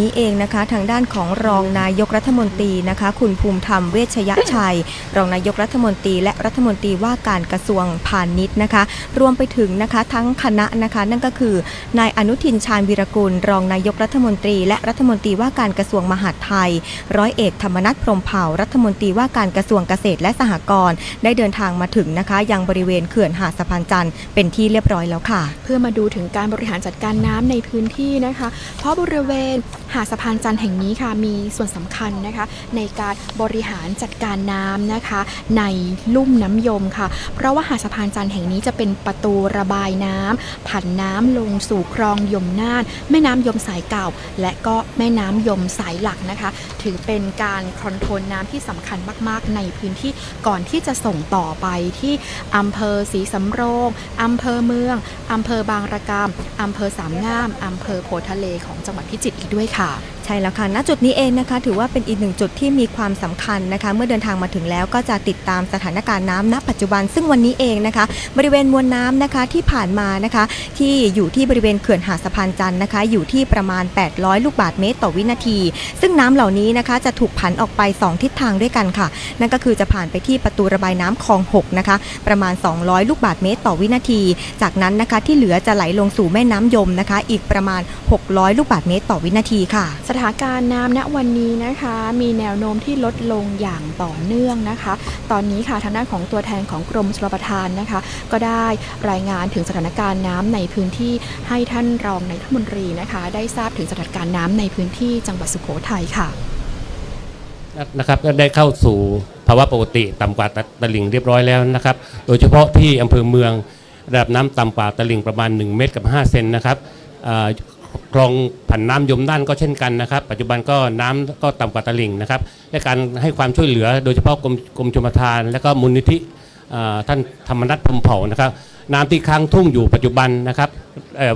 นี้เองนะคะ ทางด้านของรองนายกรัฐมนตรีนะคะ คุณภูมิธรรมเวชยชัย รองนายกรัฐมนตรี และรัฐมนตรีว่าการกระทรวงพาณิชย์นะคะ รวมไปถึงนะคะทั้งคณะนะคะ นั่นก็คือนายอนุทินชาญวีรกุล รองนายกรัฐมนตรี และรัฐมนตรีว่าการกระทรวงมหาดไทย ร้อยเอกธรรมนัฐพรมเผ่ารัฐมนตรีว่าการกระทรวงเกษตรและสหกรณ์ได้เดินทางมาถึงนะคะยังบริเวณเขื่อนหาดสะพานจันทร์เป็นที่เรียบร้อยแล้วค่ะ เพื่อมาดูถึงการบริหารจัดการน้ำในพื้นที่นะคะ เพราะบริเวณ หาดสะพานจันทร์แห่งนี้ค่ะมีส่วนสำคัญนะคะ ในการบริหารจัดการน้ำนะคะ ในลุ่มน้ำยมค่ะ เพราะว่าหาดสะพานจันทร์แห่งนี้จะเป็นประตูระบายน้ำผันน้ำลงสู่คลองยมน่าน แม่น้ำยมสายเก่า และก็แม่น้ำยมสายหลักนะคะ ถือเป็นการคอนโทรลน้ำที่สำคัญมาก ๆ ในพื้นที่ก่อนที่จะส่งต่อไปที่อำเภอศรีสำโรงอำเภอเมืองอำเภอบางระกำอำเภอสามงามอำเภอโพธิ์ทะเลของจังหวัดพิจิตรอีกด้วยค่ะใช่แล้วค่ะณจุดนี้เองนะคะ ถือว่าเป็นอีกหนึ่งจุดที่มีความสำคัญนะคะ เมื่อเดินทางมาถึงแล้วก็จะติดตามสถานการณ์น้ำณปัจจุบัน ซึ่งวันนี้เองนะคะ บริเวณมวลน้ำนะคะที่ผ่านมานะคะ ที่อยู่ที่บริเวณเขื่อนหาดสะพานจันทร์นะคะ อยู่ที่ประมาณ 800 ลูกบาศก์เมตรต่อวินาที ซึ่งน้ำเหล่านี้นะคะจะถูกผันออกไป 2 ทิศทางด้วยกันค่ะ นั่นก็คือจะผ่านไปที่ประตูระบายน้ำคลอง 6 นะคะ ประมาณ 200 ลูกบาศก์เมตรต่อวินาที จากนั้นนะคะที่เหลือจะไหลลงสู่แม่น้ำยมนะคะ อีกประมาณ 600 ลูกบาศก์เมตรต่อวินาทีค่ะสถถานการณ์น้ำณวันนี้นะคะ มีแนวโน้มที่ลดลงอย่างต่อเนื่องนะคะ ตอนนี้ค่ะทางด้านของตัวแทนของกรมชลประทานนะคะ ก็ได้รายงานถึงสถานการณ์น้ำในพื้นที่ให้ท่านรองนายกรัฐมนตรีนะคะ ได้ทราบถึงสถานการณ์น้ำในพื้นที่จังหวัดสุโขทัยค่ะนะครับก็ได้เข้าสู่ภาวะปกติต่ำกว่าตลิ่งเรียบร้อยแล้วนะครับ โดยเฉพาะที่อำเภอเมืองระดับน้ำต่ำกว่าตลิ่งประมาณ 1 เมตรกับ 5 เซนนะครับอ่า คลองผันน้ำยมด้านก็เช่นกันนะครับ ปัจจุบันก็น้ำก็ต่ำกว่าตลิ่งนะครับและการให้ความช่วยเหลือโดยเฉพาะกรมกรมชลปรทาน และก็มูลนิธิท่านธรรมนัฐพรมเผ่านะครับ น้ำที่ค้างทุ่งอยู่ปัจจุบันนะครับ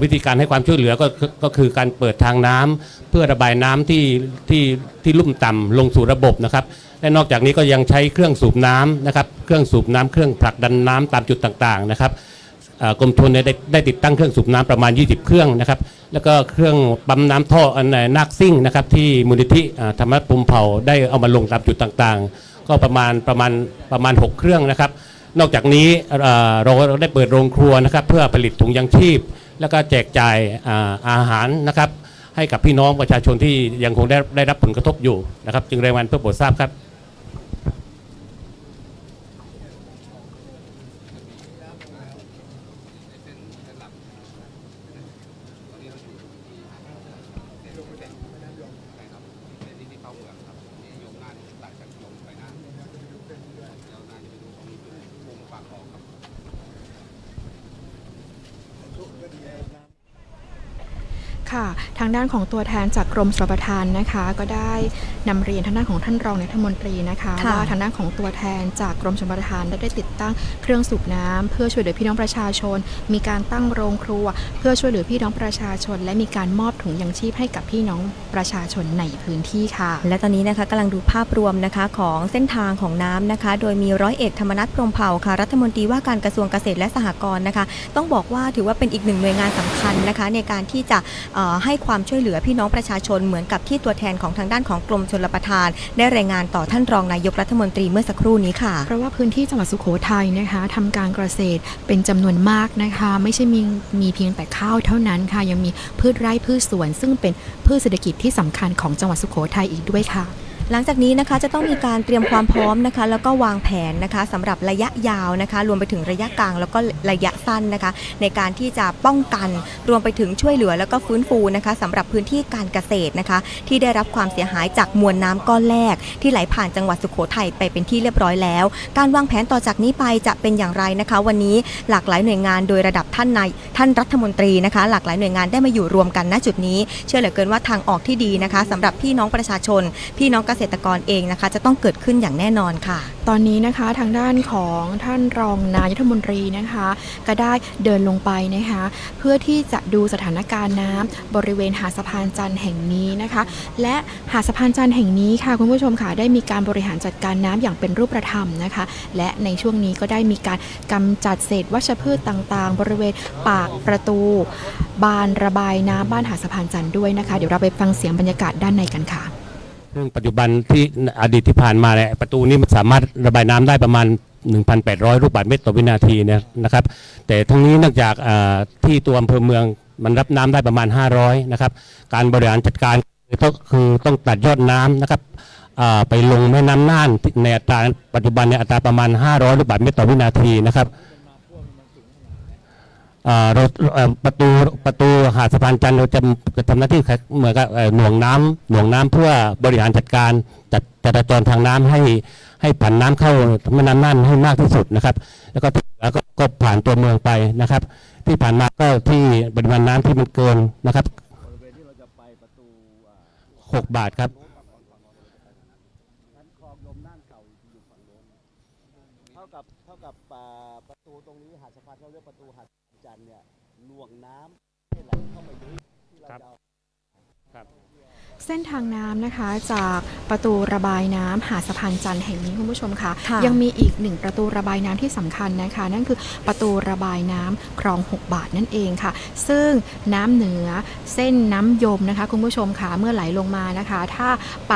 วิธีการให้ความช่วยเหลือก็ก็คือการเปิดทางน้ำเพื่อระบายน้ำที่ที่ที่ลุ่มต่ำลงสู่ระบบนะครับและนอกจากนี้ก็ยังใช้เครื่องสูบน้ำนะครับ เครื่องสูบน้ำเครื่องผลักดันน้ำตามจุดต่างๆนะครับกรมชลเนี่ยได้ได้ติดตั้งเครื่องสูบน้ำประมาณ 20 เครื่องนะครับ แล้วก็เครื่องปั๊มน้ำท่ออันไหนนักซิ่งนะครับที่มูลนิธิธรรมะปุ่มเผาได้เอามาลงตามจุดต่างๆ ก็ประมาณประมาณประมาณ 6 เครื่องนะครับ นอกจากนี้เราได้เปิดโรงครัวนะครับ เพื่อผลิตถุงยังชีพ แล้วก็แจกจ่ายอาอาหารนะครับ ให้กับพี่น้องประชาชนที่ยังคงได้ได้รับผลกระทบอยู่นะครับ จึงรายงานเพื่อโปรดทราบครับ Yeah. ค่ะ ทางด้านของตัวแทนจากกรมชลประทานนะคะ ก็ได้นำเรียนทางด้านของท่านรองนายกรัฐมนตรีนะคะค่ะว่าทางด้านของตัวแทนจากกรมชลประทานได้ได้ติดตั้งเครื่องสูบน้ำเพื่อช่วยเหลือพี่น้องประชาชน มีการตั้งโรงครัว เพื่อช่วยเหลือพี่น้องประชาชน และมีการมอบถุงยังชีพให้กับพี่น้องประชาชนในพื้นที่ค่ะ และตอนนี้นะคะกำลังดูภาพรวมนะคะของเส้นทางของน้ำนะคะ โดยมีร้อยเอกธรรมนัฐพรหมเผ่าค่ะ รัฐมนตรีว่าการกระทรวงเกษตรและสหกรณ์นะคะ ต้องบอกว่าถือว่าเป็นอีกหนึ่งหน่วยงานสำคัญนะคะ ในการที่จะเอ่อให้ความช่วยเหลือพี่น้องประชาชนเหมือนกับที่ตัวแทนของทางด้านของกรมชลประทาน ได้รายงานต่อท่านรองนายกรัฐมนตรีเมื่อสักครู่นี้ค่ะ เพราะว่าพื้นที่จังหวัดสุโขทัยนะคะทำการเกษตรเป็นจำนวนมากนะคะ ไม่ใช่มีมีเพียงแต่ข้าวเท่านั้นค่ะยังมีพืชไร่พืชสวน ซึ่งเป็นพืชเศรษฐกิจที่สำคัญของจังหวัดสุโขทัยอีกด้วยค่ะ หลังจากนี้นะคะจะต้องมีการเตรียมความพร้อมนะคะ แล้วก็วางแผนนะคะสำหรับระยะยาวนะคะ รวมไปถึงระยะกลางแล้วก็ระยะสั้นนะคะ ในการที่จะป้องกันรวมไปถึงช่วยเหลือแล้วก็ฟื้นฟูนะคะสำหรับพื้นที่การเกษตรนะคะ ที่ได้รับความเสียหายจากมวลน้ำก้อนแรก ที่ไหลผ่านจังหวัดสุโขทัยไปเป็นที่เรียบร้อยแล้ว การวางแผนต่อจากนี้ไปจะเป็นอย่างไรนะคะ วันนี้หลากหลายหน่วยงานโดยระดับท่านนายท่านรัฐมนตรีนะคะ หลากหลายหน่วยงานได้มาอยู่รวมกันณจุดนี้ เชื่อเหลือเกินว่าทางออกที่ดีนะคะสำหรับพี่น้องประชาชน พี่น้องเกษตรกรเองนะคะ จะต้องเกิดขึ้นอย่างแน่นอนค่ะ ตอนนี้นะคะทางด้านของท่านรองนายกรัฐมนตรีนะคะ ก็ได้เดินลงไปนะคะ เพื่อที่จะดูสถานการณ์น้ำบริเวณหาดสะพานจันทร์แห่งนี้นะคะ และหาดสะพานจันทร์แห่งนี้ค่ะคุณผู้ชมค่ะได้มีการบริหารจัดการน้ำอย่างเป็นรูปธรรมนะคะ และในช่วงนี้ก็ได้มีการกำจัดเศษวัชพืชต่างๆ บริเวณปากประตู บานระบายน้ำบ้านหาดสะพานจันทร์ด้วยนะคะ เดี๋ยวเราไปฟังเสียงบรรยากาศด้านในกันค่ะ ซึ่งปัจจุบันที่อดีตที่ผ่านมาเนี่ยประตูนี้มันสามารถระบายน้ำได้ประมาณ 1,800 ลูกบาศก์เมตรต่อวินาทีเนี่ยนะครับ แต่ทั้งนี้เนื่องจากที่ตัวอำเภอเมืองมันรับน้ำได้ประมาณ 500 นะครับ การบริหารจัดการก็คือต้องตัดยอดน้ำนะครับไปลงแม่น้ำน่านในอัตราปัจจุบันเนี่ยอัตราประมาณ 500 ลูกบาศก์เมตรต่อวินาทีนะครับ ประตูประตูหาดสะพานจันทร์เราจะจะทำหน้าที่เหมือนกับหน่วงน้ำหน่วงน้ำเพื่อบริหารจัดการจัดจราจรทางน้ำให้ให้ผ่านน้ำเข้าแม่น้ำน่านให้มากที่สุดนะครับ แล้วก็ที่เหลือก็ก็ผ่านตัวเมืองไปนะครับ ที่ผ่านมาก็ที่ปริมาณน้ำที่มันเกินนะครับหกบาทครับเท่ากับเท่ากับประตูตรงนี้หาดสะพานเขาเรียกประตูหาด จันทร์เนี่ยหน่วงน้ำให้ไหลเข้ามาอยู่ที่เราครับจะ เอาเส้นทางน้ำนะคะจากประตูระบายน้ำหาดสะพานจันทร์แห่งนี้คุณผู้ชมคะค่ะยังมีอีกหนึ่งประตูระบายน้ำที่สำคัญนะคะ นั่นคือประตูระบายน้ำคลอง 6 บาทนั่นเองค่ะ ซึ่งน้ำเหนือเส้นน้ำยมนะคะ คุณผู้ชมค่ะเมื่อไหลลงมานะคะ ถ้าไป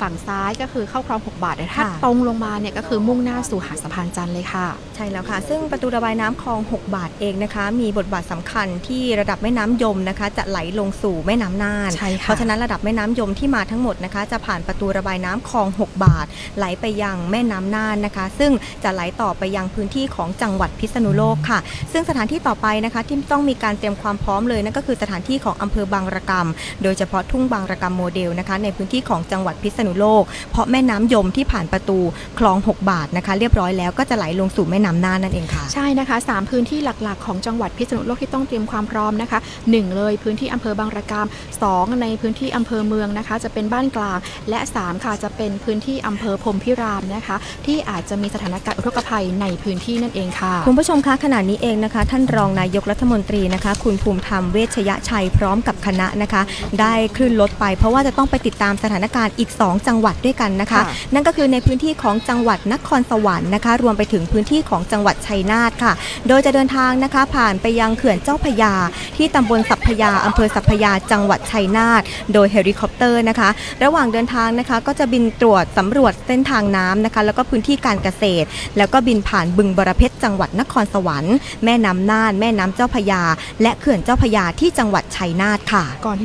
ฝั่งซ้ายก็คือเข้าคลอง 6 บาทแต่ถ้าค่ะตรงลงมาเนี่ยก็คือมุ่งหน้าสู่หาดสะพานจันทร์เลยค่ะ ใช่แล้วค่ะ ซึ่งประตูระบายน้ำคลอง 6 บาทเองนะคะ มีบทบาทสำคัญที่ระดับแม่น้ำยมนะคะ จะไหลลงสู่แม่น้ำน่านใช่ค่ะเพราะฉะนั้นระดับแม่น้ำยมที่มาทั้งหมดนะคะ จะผ่านประตูระบายน้ำคลอง 6 บาท ไหลไปยังแม่น้ำน่านนะคะ ซึ่งจะไหลต่อไปยังพื้นที่ของจังหวัดพิษณุโลกค่ะ ซึ่งสถานที่ต่อไปนะคะที่ต้องมีการเตรียมความพร้อมเลยนั่นก็คือสถานที่ของอำเภอบางระกำโดยเฉพาะทุ่งบางระกำโมเดลนะคะ ในพื้นที่ของจังหวัดพิษณุโลก เพราะแม่น้ำยมที่ผ่านประตูคลอง 6 บาทนะคะ เรียบร้อยแล้วก็จะไหลลงสู่แม่น้ำน่านนั่นเองค่ะใช่นะคะสามพื้นที่หลักๆ ของจังหวัดพิษณุโลกที่ต้องเตรียมความพร้อมนะคะหนึ่งเลยพื้นที่อำเภอบางระกำสองในพื้นที่อำเภอเมืองนะคะ จะเป็นบ้านกลาง และสามค่ะจะเป็นพื้นที่อำเภอพรหมพิรามนะคะ ที่อาจจะมีสถานการณ์อุทกภัยในพื้นที่นั่นเองค่ะ คุณผู้ชมคะขณะนี้เองนะคะ ท่านรองนายกรัฐมนตรีนะคะ คุณภูมิธรรมเวชยชัยพร้อมกับคณะนะคะ ได้ขึ้นรถไป เพราะว่าจะต้องไปติดตามสถานการณ์อีก 2 จังหวัดด้วยกันนะคะค่ะนั่นก็คือในพื้นที่ของจังหวัดนครสวรรค์นะคะ รวมไปถึงพื้นที่ของจังหวัดชัยนาทค่ะ โดยจะเดินทางนะคะผ่านไปยังเขื่อนเจ้าพระยา ที่ตำบลสรรพยาอำเภอสรรพยาจังหวัดชัยนาทโดยเฮลิคอปเตอร์นะคะ ระหว่างเดินทางนะคะก็จะบินตรวจสำรวจเส้นทางน้ำนะคะ แล้วก็พื้นที่การเกษตร แล้วก็บินผ่านบึงบอระเพ็ดจังหวัดนครสวรรค์แม่น้ำน่าน แม่น้ำเจ้าพระยา และเขื่อนเจ้าพยาที่จังหวัดชัยนาทค่ะก่อนที่